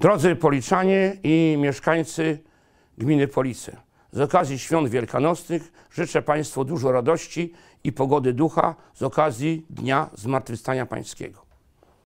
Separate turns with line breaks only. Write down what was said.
Drodzy Policzanie i mieszkańcy gminy Police, z okazji świąt wielkanocnych życzę Państwu dużo radości i pogody ducha z okazji Dnia Zmartwychwstania Pańskiego.